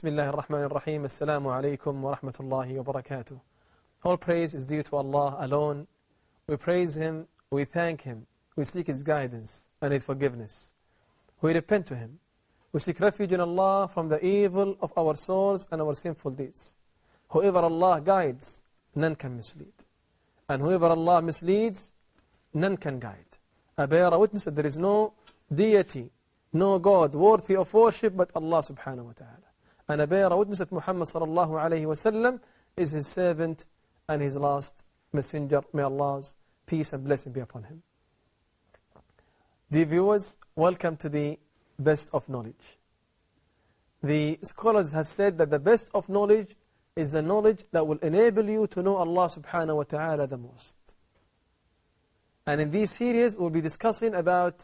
بسم الله الرحمن الرحيم السلام عليكم ورحمة الله وبركاته All praise is due to Allah alone. We praise Him, we thank Him, we seek His guidance and His forgiveness. We repent to Him. We seek refuge in Allah from the evil of our souls and our sinful deeds. Whoever Allah guides, none can mislead. And whoever Allah misleads, none can guide. I bear witness that there is no deity, no God worthy of worship but Allah subhanahu wa ta'ala. And I bear witness that Muhammad sallallahu alayhi wa sallam is His servant and His last messenger. May Allah's peace and blessing be upon Him. Dear viewers, welcome to the best of knowledge. The scholars have said that the best of knowledge is the knowledge that will enable you to know Allah subhanahu wa ta'ala the most. And in this series, we'll be discussing about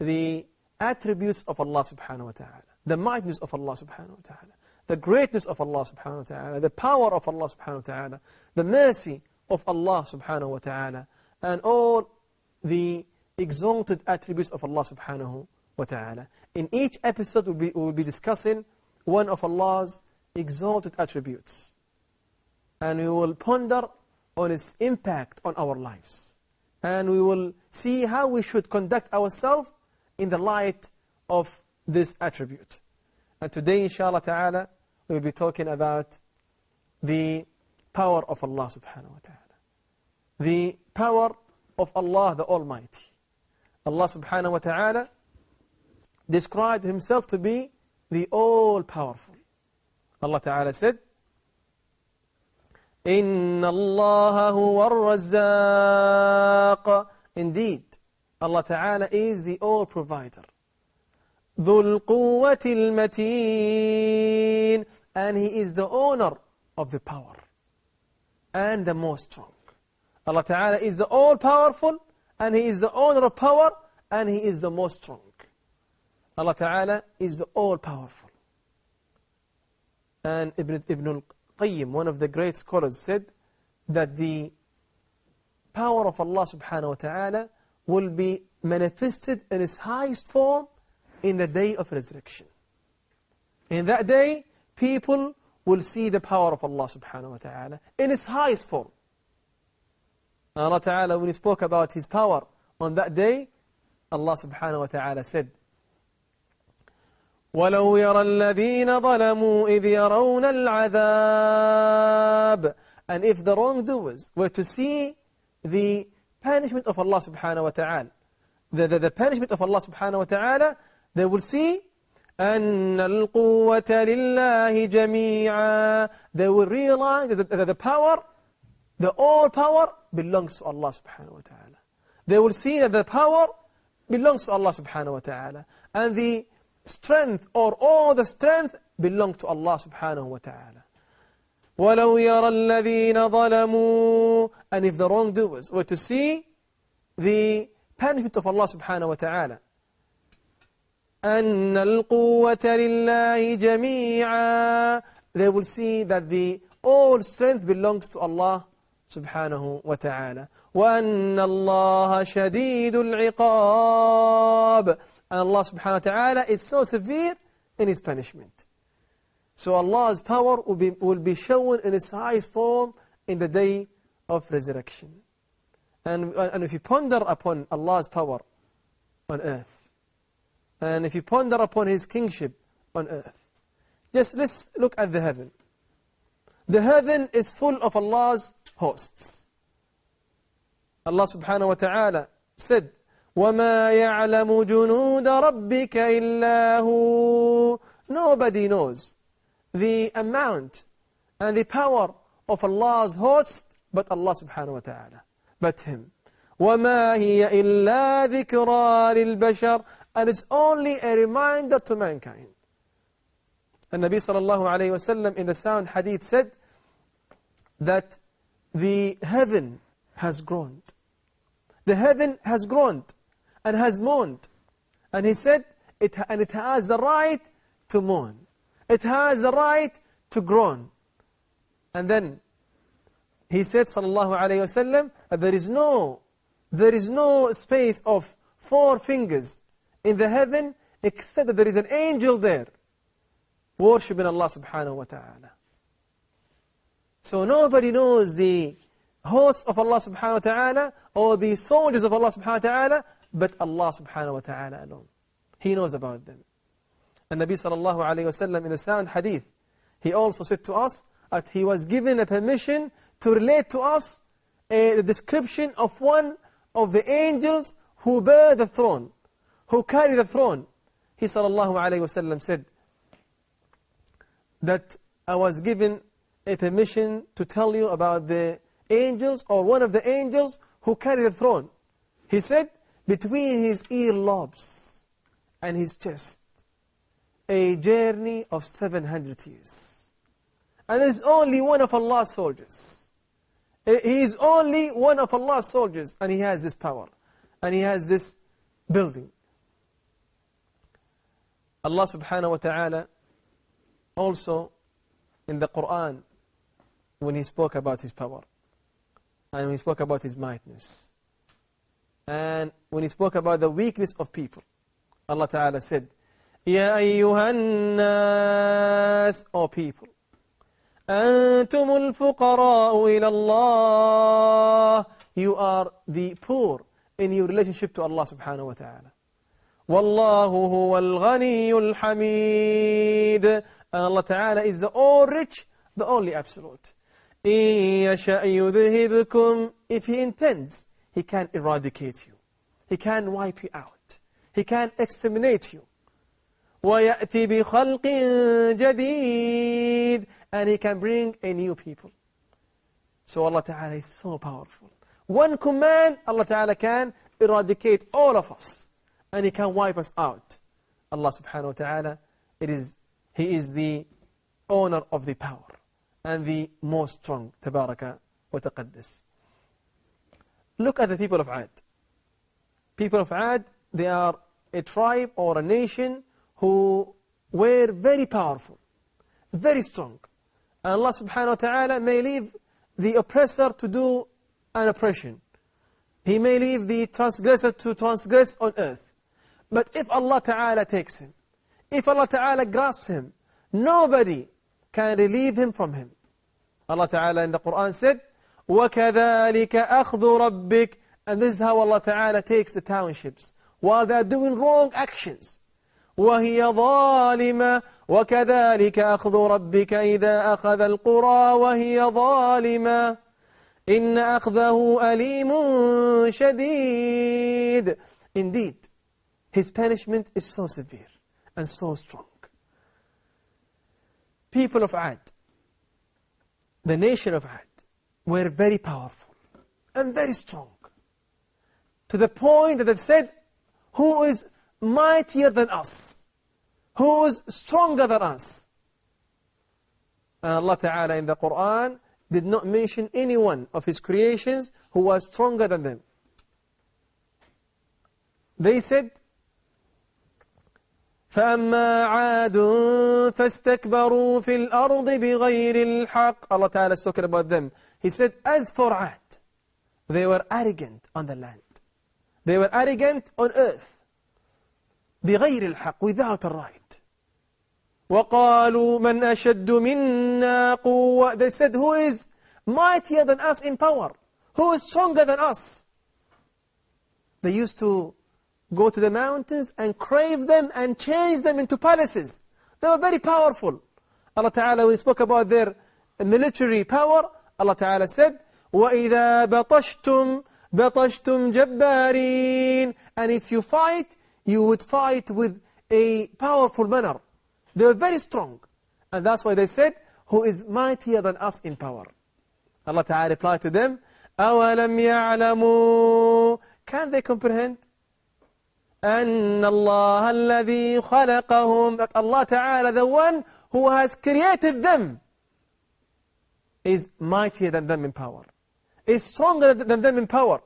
the attributes of Allah subhanahu wa ta'ala, the mightiness of Allah subhanahu wa ta'ala, the greatness of Allah subhanahu wa ta'ala, the power of Allah subhanahu wa ta'ala, the mercy of Allah subhanahu wa ta'ala, and all the exalted attributes of Allah subhanahu wa ta'ala. In each episode, we'll be, we'll be discussing one of Allah's exalted attributes. And we will ponder on its impact on our lives. And we will see how we should conduct ourselves in the light of this attribute. And today, inshallah ta'ala, we'll be talking about the power of Allah subhanahu wa ta'ala. The power of Allah the Almighty. Allah subhanahu wa ta'ala described Himself to be the All-Powerful. Allah Ta'ala said, إِنَّ اللَّهَ هُوَ الرَّزَّاقِ Indeed, Allah Ta'ala is the All-Provider. ذُو الْقُوَّةِ الْمَتِينَ And He is the owner of the power and the most strong. Allah Ta'ala is the All-Powerful and He is the owner of power and He is the most strong. Allah Ta'ala is the All-Powerful. And Ibn, Ibn al-Qayyim, one of the great scholars, said that the power of Allah subhanahu wa ta'ala will be manifested in its highest form in the day of resurrection. In that day, people will see the power of Allah subhanahu wa ta'ala in its highest form. Allah ta'ala, when He spoke about His power on that day, Allah subhanahu wa ta'ala said, ولو يرى الذين ظلموا إذ يرون العذاب And if the wrongdoers were to see the punishment of Allah subhanahu wa ta'ala, the, the, the punishment of Allah subhanahu wa ta'ala, they will see أن القوة لله جميعا They will realize that the, the power, the all power belongs to Allah subhanahu wa ta'ala. They will see that the power belongs to Allah subhanahu wa ta'ala. And the strength or all the strength belong to Allah subhanahu wa ta'ala. وَلَوْ يَرَى الَّذِينَ ظَلَمُوا And if the wrongdoers were to see the punishment of Allah subhanahu wa ta'ala, أَنَّ الْقُوَّةَ لِلَّهِ جَمِيعًا They will see that the all strength belongs to Allah wa ta'ala. وَأَنَّ اللَّهَ شَدِيدُ الْعِقَابِ And Allah subhanahu wa ta'ala is so severe in His punishment. So Allah's power will be, will be shown in its highest form in the day of resurrection. And, and if you ponder upon Allah's power on earth, and if you ponder upon His kingship on earth, just let's look at the heaven. The heaven is full of Allah's hosts. Allah subhanahu wa ta'ala said, وَمَا يَعْلَمُ جُنُودَ رَبِّكَ إِلَّا هُ Nobody knows the amount and the power of Allah's host but Allah subhanahu wa ta'ala, but Him. وَمَا هِيَ إِلَّا ذِكْرَى لِلْبَشَرِ and it's only a reminder to mankind. And Nabi sallallahu alayhi wa sallam in the sound hadith said that the heaven has groaned. The heaven has groaned and has moaned. And he said, it, and it has the right to mourn. It has the right to groan. And then he said, sallallahu alayhi wasallam, that there is no, there is no space of four fingers in the heaven except that there is an angel there. worshipping Allah subhanahu wa ta'ala. So nobody knows the hosts of Allah subhanahu wa ta'ala or the soldiers of Allah subhanahu wa ta'ala but Allah subhanahu wa ta'ala alone. He knows about them. And Nabi sallallahu alayhi wa sallam in a sound hadith, he also said to us that he was given a permission to relate to us a description of one of the angels who bear the throne, who carry the throne. He sallallahu alayhi wa sallam said that I was given a permission to tell you about the angels or one of the angels who carry the throne. He said, between his earlobes and his chest, a journey of 700 years. And there's only one of Allah's soldiers. Eh, he is only one of Allah's soldiers, and he has this power, and he has this building. Allah subhanahu wa ta'ala also in the Quran when he spoke about his power and when he spoke about his mightness and when he spoke about the weakness of people Allah Ta'ala said يا أيها الناس O people أنتم الفقراء إلى الله You are the poor in your relationship to Allah subhanahu wa ta'ala والله هو الغني الحميد And Allah Ta'ala is the all rich, the only absolute. يَشَأْ يُذْهِبْكُمْ If He intends, He can eradicate you. He can wipe you out. He can exterminate you. وَيَأْتِ بِخَلْقٍ جَدِيدٍ And He can bring a new people. So Allah Ta'ala is so powerful. One command, Allah Ta'ala can eradicate all of us. And He can wipe us out. Allah Subhanahu Wa Ta'ala, it is, He is the owner of the power and the most strong, tabaraka wa taqaddis. Look at the people of Ad. People of Ad, they are a tribe or a nation who were very powerful, very strong. And Allah subhanahu wa ta'ala may leave the oppressor to do an oppression. He may leave the transgressor to transgress on earth. But if Allah ta'ala takes him, if Allah ta'ala grasps him, nobody can relieve him from him. Allah Ta'ala in the Quran said, وَكَذَلِكَ أَخْذُ رَبِّكَ And this is how Allah Ta'ala takes the townships while they're doing wrong actions. وهي ظالمة وكذلك أخذ ربك إذا أخذ القرى وهي ظالمة إن أخذه أليم شديد Indeed, his punishment is so severe and so strong people of Ad, the nation of Ad, were very powerful and very strong. To the point that they said, who is mightier than us? Who is stronger than us? And Allah Ta'ala in the Quran did not mention anyone of His creations who was stronger than them. They said, فأما عاد فاستكبروا في الأرض بغير الحق Allah Ta'ala talking about them. He said, as for Ad, they were arrogant on the land. They were arrogant on earth. بغير الحق, without a right. وقالوا من أشد منا قوة They said, who is mightier than us in power? Who is stronger than us? They used to go to the mountains and crave them and change them into palaces. They were very powerful. Allah Ta'ala, when He spoke about their military power, Allah Ta'ala said, وَإِذَا بَطَشْتُمْ بَطَشْتُمْ جَبَّارِينَ And if you fight, you would fight with a powerful manner. They were very strong. And that's why they said, who is mightier than us in power? Allah Ta'ala replied to them, أَوَلَمْ يَعْلَمُوا Can they comprehend? أن الله الذي خلقهم Allah Ta'ala the one who has created them is mightier than them in power is stronger than them in power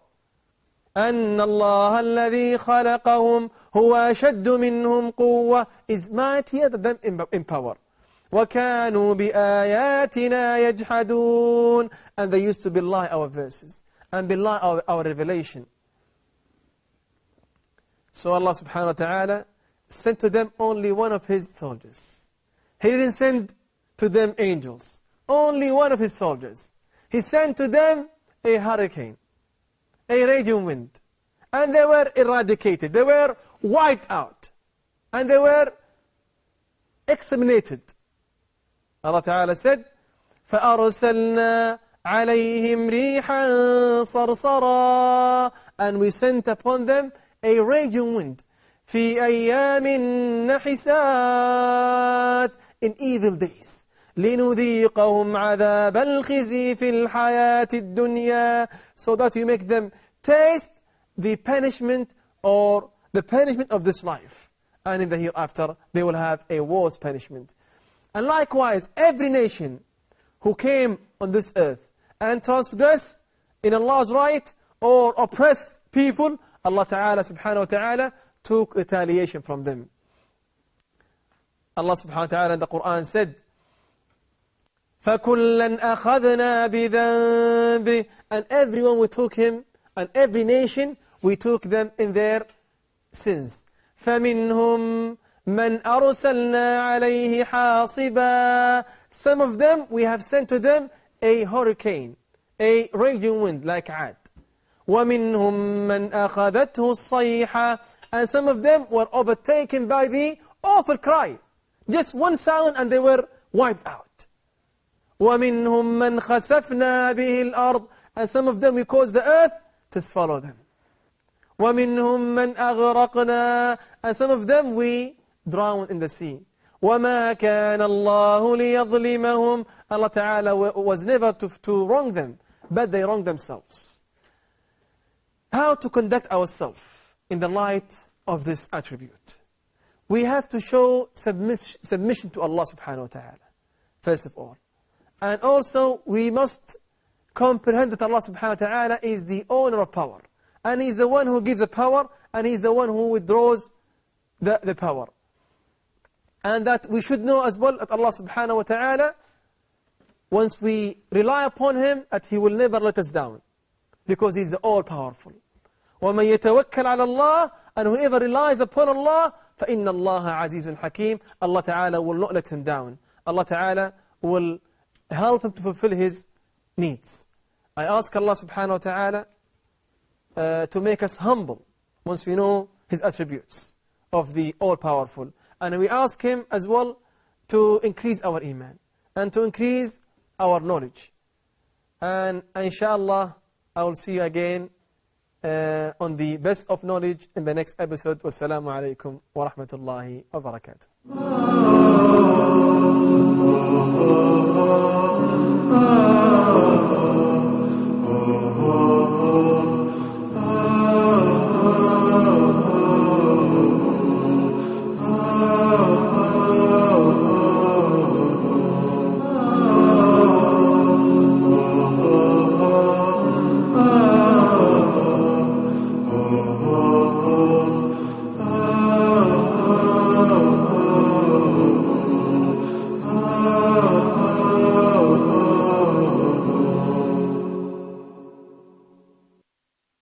أن الله الذي خلقهم هو أشد منهم قوة is mightier than them in power وكانوا بآياتنا يجحدون and they used to belie our verses and belie our, our revelation so Allah subhanahu wa ta'ala sent to them only one of His soldiers. He didn't send to them angels. Only one of his soldiers. He sent to them a hurricane, a raging wind. And they were eradicated. They were wiped out. And they were exterminated. Allah Ta'ala said, فَأَرْسَلْنَا عَلَيْهِمْ رِيحًا صَرْصَرًا And we sent upon them a raging wind. في أيام نحسات in evil days. لنذيقهم عذاب الخزي في الحياة الدنيا so that you make them taste the punishment or the punishment of this life. And in the hereafter, they will have a worse punishment. And likewise, every nation who came on this earth and transgress in Allah's right or oppress people, Allah Ta'ala subhanahu wa ta'ala took retaliation from them. Allah subhanahu wa ta'ala in the Quran said, فَكُلًّا أَخَذْنَا بِذَنْبِهِ And everyone we took him, and every nation we took them in their sins. فَمِنْهُمْ مَنْ أَرْسَلْنَا عَلَيْهِ حَاصِبًا Some of them, we have sent to them a hurricane, a raging wind like Ad. وَمِنْهُمْ مَنْ أَخَذَتْهُ الصَّيْحَةِ And some of them were overtaken by the awful cry. Just one sound and they were wiped out. وَمِنْهُمْ مَنْ خَسَفْنَا بِهِ الْأَرْضِ And some of them we caused the earth to swallow them. وَمِنْهُمْ مَنْ أَغْرَقْنَا And some of them we drowned in the sea. وَمَا كَانَ اللَّهُ لِيَظْلِمَهُمْ Allah Ta'ala was never to, to wrong them, but they wronged themselves. How to conduct ourselves in the light of this attribute? We have to show submission, submission to Allah Subhanahu wa Ta'ala, first of all. And also, we must comprehend that Allah Subhanahu wa Ta'ala is the owner of power. And He's the one who gives the power, and He's the one who withdraws the, the power. And that we should know as well that Allah Subhanahu wa Ta'ala, once we rely upon Him, that He will never let us down Because He's all-powerful. وَمَن يَتَوَكَّلْ عَلَى اللَّهِ And whoever relies upon Allah, فَإِنَّ اللَّهَ عَزِيزٌ حَكِيمٌ Allah Ta'ala will not let him down. Allah Ta'ala will help him to fulfill his needs. I ask Allah Subhanahu wa Ta'ala uh, to make us humble once we know His attributes of the All-Powerful. And we ask Him as well to increase our iman and to increase our knowledge. And inshallah, I will see you again uh, on the best of knowledge in the next episode. Wassalamu alaikum wa rahmatullahi wa barakatuh.